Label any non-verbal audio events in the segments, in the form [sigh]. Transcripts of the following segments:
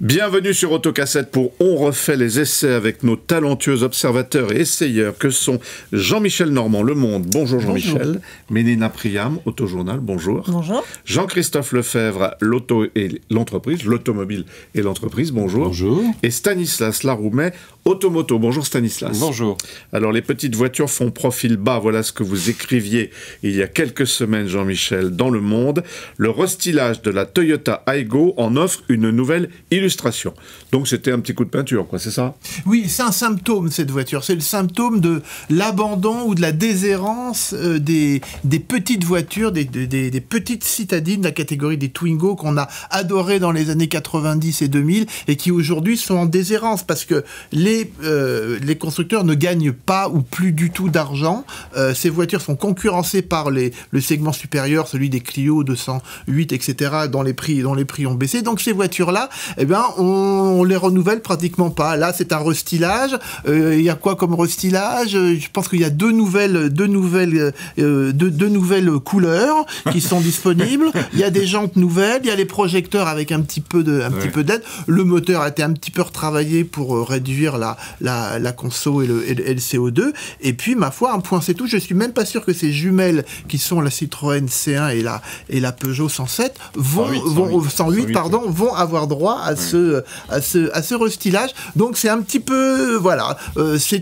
Bienvenue sur Autocassette pour On refait les essais avec nos talentueux observateurs et essayeurs que sont Jean-Michel Normand, Le Monde. Bonjour Jean-Michel. Mélina Priam, Autojournal. Bonjour. Bonjour. Jean-Christophe Lefebvre, l'auto et l'entreprise, l'automobile et l'entreprise. Bonjour. Bonjour. Et Stanislas Laroumet, Automoto. Bonjour Stanislas. Bonjour. Alors les petites voitures font profil bas. Voilà ce que vous écriviez il y a quelques semaines, Jean-Michel, dans Le Monde. Le restylage de la Toyota Aygo en offre une nouvelle illustration donc c'était un petit coup de peinture, quoi, c'est ça? Oui, c'est un symptôme, cette voiture. C'est le symptôme de l'abandon ou de la déshérence euh, des, des petites voitures, des, des, des, petites citadines de la catégorie des Twingo qu'on a adoré dans les années 90 et 2000 et qui aujourd'hui sont en déshérence parce que les, euh, les constructeurs ne gagnent pas ou plus du tout d'argent. Euh, ces voitures sont concurrencées par les, le segment supérieur, celui des Clio 208, etc., dont les prix, dont les prix ont baissé. Donc ces voitures-là, eh bien, on, les renouvelle pratiquement pas. Là, c'est un restylage. Euh, il y a quoi comme restylage? Je pense qu'il y a deux nouvelles, deux nouvelles, deux, nouvelles couleurs qui sont disponibles. [laughs] Il y a des jantes nouvelles. Il y a les projecteurs avec un petit peu de, un petit peu d'aide. Le moteur a été un petit peu retravaillé pour réduire la, la, la conso et le, et le, CO2. Et puis, ma foi, un point c'est tout. Je suis même pas sûr que ces jumelles qui sont la Citroën C1 et la, et la Peugeot 107 vont, 108, vont 108, pardon, vont avoir droit à ce à ce, à ce restylage. Donc c'est un petit peu, voilà, euh, c'est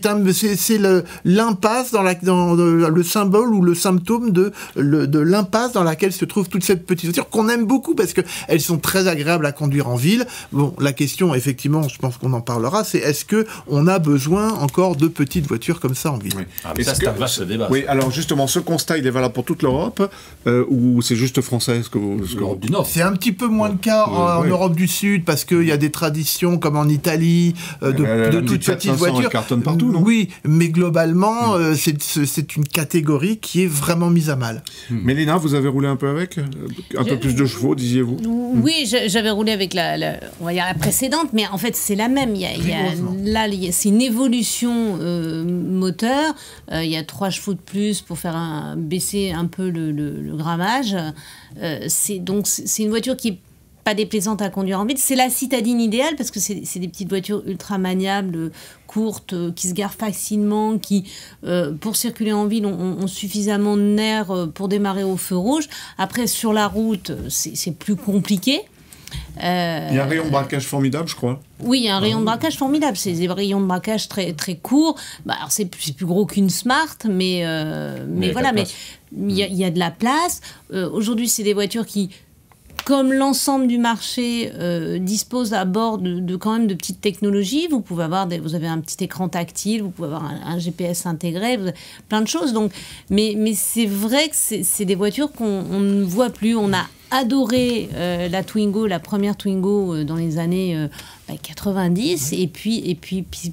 l'impasse dans, la, dans le, symbole ou le symptôme de, de l'impasse dans laquelle se trouve toute cette petite voiture qu'on aime beaucoup parce que elles sont très agréables à conduire en ville. Bon, la question, effectivement, je pense qu'on en parlera, c'est est-ce que on a besoin encore de petites voitures comme ça en ville Oui, ah, ça c'est un vaste débat. Oui, alors justement, ce constat, il est valable pour toute l'Europe euh, ou c'est juste français ce que L'Europe du Nord. C'est un petit peu moins le cas en, Europe du Sud parce qu'il y a des traditions comme en Italie euh, de, de toutes petites voitures. partout, non? Oui, mais globalement, mm. euh, c'est une catégorie qui est vraiment mise à mal. Mm. Mélina, vous avez roulé un peu avec? Un peu plus de chevaux, disiez-vous? Oui, j'avais roulé avec la, on va dire la précédente, mais en fait, c'est la même. Il y a, il y a c'est une évolution euh, moteur. il y a trois chevaux de plus pour faire baisser un peu le, grammage. c'est donc c'est une voiture qui est pas déplaisante à conduire en ville. C'est la citadine idéale parce que c'est des petites voitures ultra maniables, courtes, euh, qui se garent facilement, qui, euh, pour circuler en ville, ont, suffisamment de nerfs euh, pour démarrer au feu rouge. Après, sur la route, c'est plus compliqué. Il y a un rayon de braquage formidable, je crois. Oui, il y a un rayon de braquage formidable. C'est des rayons de braquage très, très courts. Bah, c'est plus, gros qu'une Smart, mais, mais, voilà, mais il y, y, a de la place. Aujourd'hui, c'est des voitures qui comme l'ensemble du marché euh, dispose à bord de, quand même de petites technologies, vous pouvez avoir des, vous avez un petit écran tactile, vous pouvez avoir un, GPS intégré, plein de choses. Donc, mais, mais c'est vrai que c'est des voitures qu'on ne voit plus. On a adoré euh, la Twingo, la première Twingo euh, dans les années 90, et puis et puis, puis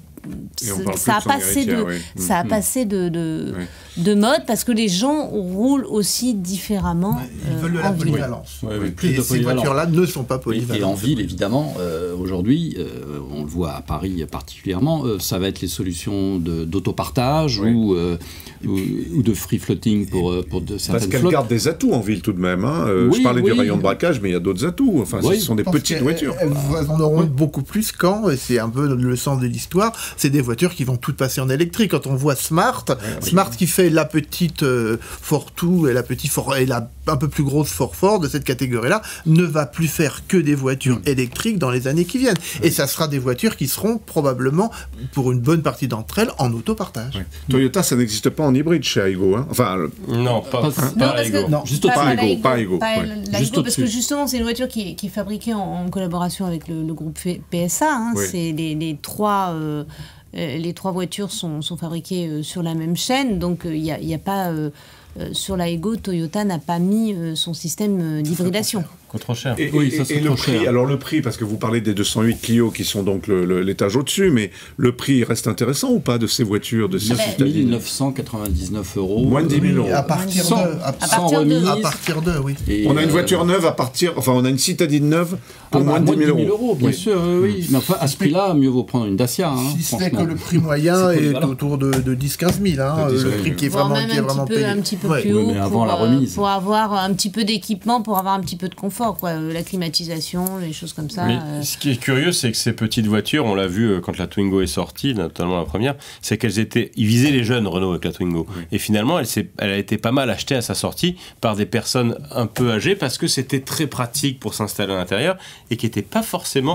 ça a, passé de, ça a mm. passé de, de, mode parce que les gens roulent aussi différemment. ils veulent de la polyvalence. et ces voitures-là ne sont pas polyvalentes. Et, en ville, évidemment, euh, aujourd'hui, euh, on le voit à Paris particulièrement, euh, ça va être les solutions d'autopartage ou, ou, de free floating pour, pour de certaines Parce qu'elles gardent des atouts en ville tout de même. Hein. je parlais du rayon de braquage, mais il y a d'autres atouts. Enfin, ce sont des petites voitures. Elles, en auront beaucoup plus quand, et c'est un peu le sens de l'histoire, c'est des voitures qui vont toutes passer en électrique. Quand on voit Smart, Smart qui fait la petite euh, Fortwo et la petite et la un peu plus grosse Ford Ford de cette catégorie-là, ne va plus faire que des voitures mm. électriques dans les années qui viennent. Et ça sera des voitures qui seront probablement, pour une bonne partie d'entre elles, en autopartage. Toyota, ça n'existe pas en hybride chez Aigo. Hein enfin, non, pas, pas, non, juste pas, Aigo. Pas Aigo. parce que justement, c'est une voiture qui est, qui est fabriquée en, collaboration avec le, groupe PSA. Hein. C'est les, trois. Euh, euh, les trois voitures sont, sont fabriquées euh, sur la même chaîne, donc il n'y a, a, pas sur la Ego, Toyota n'a pas mis son système d'hybridation trop cher. Et, oui, ça, et le prix, alors le prix, parce que vous parlez des 208 Clio qui sont donc l'étage au-dessus, mais le prix reste intéressant ou pas de ces voitures de ces 999 euros. Moins de 10 000 euros. À partir de, à, partir de, oui. on a une voiture euh, neuve à partir, enfin on a une citadine neuve pour ah, moins de 10 000 euros. bien sûr, oui. Mm. Mais enfin, à ce prix-là, mieux vaut prendre une Dacia. Hein, si ce n'est que le prix moyen est, autour de, 10-15 000. Hein, le prix qui est vraiment, qui est vraiment payé. Un petit peu plus haut pour avoir un petit peu d'équipement, pour avoir un petit peu de confort quoi. La climatisation, les choses comme ça. Mais ce qui est curieux, c'est que ces petites voitures, on l'a vu quand la Twingo est sortie, notamment la première, c'est qu'elles étaient. Ils visaient les jeunes Renault avec la Twingo. Et finalement, elle, elle a été pas mal achetée à sa sortie par des personnes un peu âgées parce que c'était très pratique pour s'installer à l'intérieur et qui n'étaient pas forcément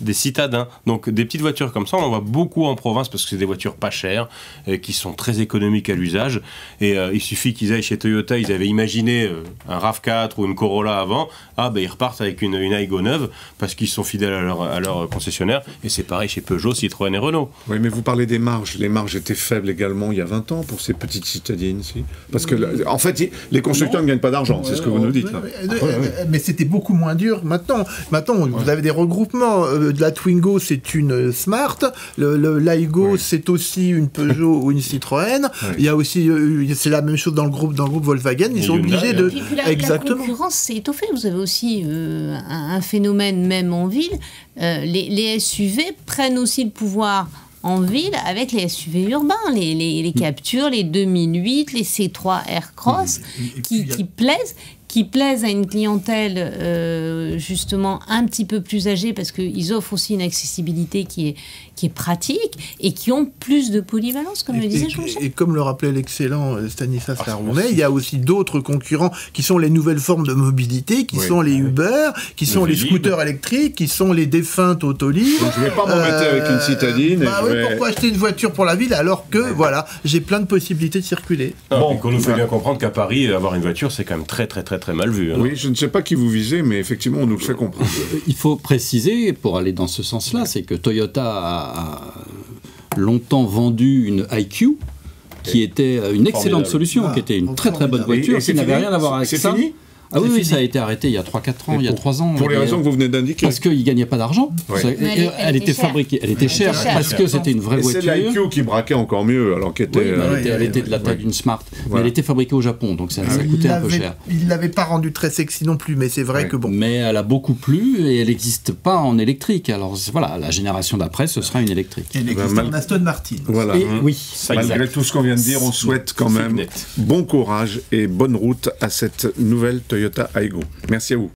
des citadins. Donc des petites voitures comme ça, on en voit beaucoup en province parce que c'est des voitures pas chères, et qui sont très économiques à l'usage. Et euh, il suffit qu'ils aillent chez Toyota, ils avaient imaginé euh, un RAV4 ou une Corolla avant, ah ben ils repartent avec une, une Aigo neuve parce qu'ils sont fidèles à leur, à leur concessionnaire. Et c'est pareil chez Peugeot, Citroën et Renault. Oui, mais vous parlez des marges. Les marges étaient faibles également il y a 20 ans pour ces petites citadines. Si. Parce que, en fait, les constructeurs ne gagnent pas d'argent, c'est ce que vous nous dites. Là. Mais c'était beaucoup moins dur maintenant. Maintenant, vous avez des regroupements. Euh, la Twingo, c'est une Smart. Le, l'Aigo, c'est aussi une Peugeot ou une Citroën. Il y a aussi, euh, c'est la même chose dans le groupe, dans le groupe Volkswagen. Ils sont obligés de. la, Exactement. La concurrence s'est étoffée. Vous avez aussi euh, un, phénomène même en ville. les, les SUV prennent aussi le pouvoir en ville avec les SUV urbains, les, les, les Captures, les 2008, les C3 Aircross, qui, qui plaisent qui plaisent à une clientèle euh, justement un petit peu plus âgée parce qu'ils offrent aussi une accessibilité qui est, qui est pratique et qui ont plus de polyvalence, comme le disait Jean-Michel. Et, comme le rappelait l'excellent euh, Stanislas ah, il y a aussi d'autres concurrents qui sont les nouvelles formes de mobilité, qui sont les Uber, qui sont les scooters électriques, qui sont les défuntes autolibres. je ne vais pas m'embêter avec une citadine. Bah oui, pourquoi acheter une voiture pour la ville alors que, voilà, j'ai plein de possibilités de circuler. bon, qu'on nous fait bien comprendre qu'à Paris, avoir une voiture, c'est quand même très, très, très, très mal vu. Hein. Oui, je ne sais pas qui vous visez, mais effectivement, on nous le fait comprendre. Euh, il faut préciser, pour aller dans ce sens-là, c'est que Toyota a, longtemps vendu une IQ, qui était une excellente solution, qui était une très très bonne voiture, qui n'avait rien à voir avec ça. Fini ah oui, ça a été arrêté il y a 3-4 ans, il y a 3 ans. Pour les raisons que vous venez d'indiquer. Parce qu'il ne gagnait pas d'argent. Elle, était fabriquée, elle était chère, parce que c'était une vraie voiture. C'est l'IQ qui braquait encore mieux, alors qu'elle était. elle, était, de la taille d'une Smart. Mais elle était fabriquée au Japon, donc ça, coûtait un peu cher. Il ne l'avait pas rendue très sexy non plus, mais c'est vrai que bon. Mais elle a beaucoup plu et elle n'existe pas en électrique. Alors voilà, la génération d'après, ce sera une électrique. Elle existe en Aston Martin. Voilà. Oui. Malgré tout ce qu'on vient de dire, on souhaite quand même bon courage et bonne route à cette nouvelle Toyota Aygo. Merci à vous.